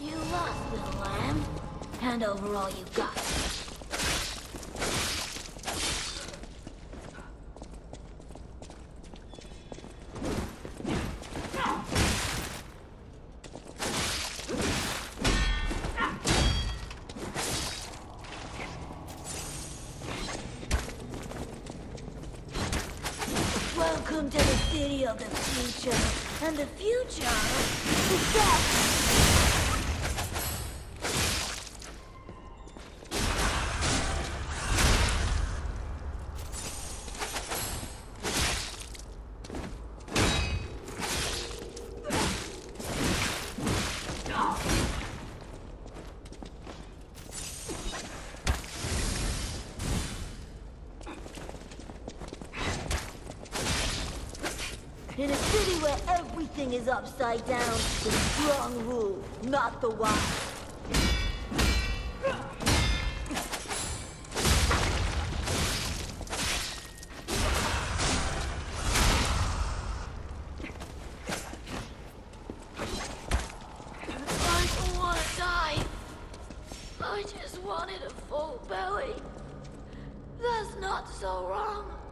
You lost, little lamb. Hand over all you got. Welcome to the city of the future. And the future In a city where everything is upside down, the strong rule, not the wise. I don't want to die. I just wanted a full belly. That's not so wrong.